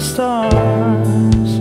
stars.